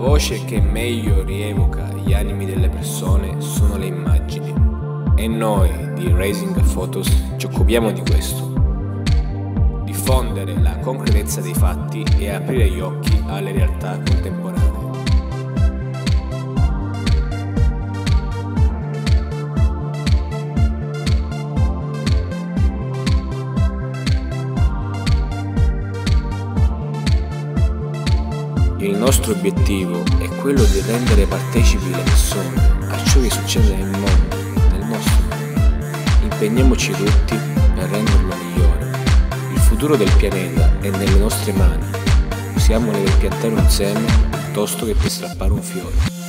voce che meglio rievoca gli animi delle persone sono le immagini. E noi di Raising Photos ci occupiamo di questo. Diffondere la concretezza dei fatti e aprire gli occhi alle realtà contemporanee. Il nostro obiettivo è quello di rendere partecipi le persone a ciò che succede nel mondo, nel nostro mondo. Impegniamoci tutti per renderlo migliore. Il futuro del pianeta è nelle nostre mani. Usiamole per piantare un seme piuttosto che per strappare un fiore.